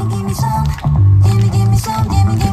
give me give me some, give me, give me some, give me, give me.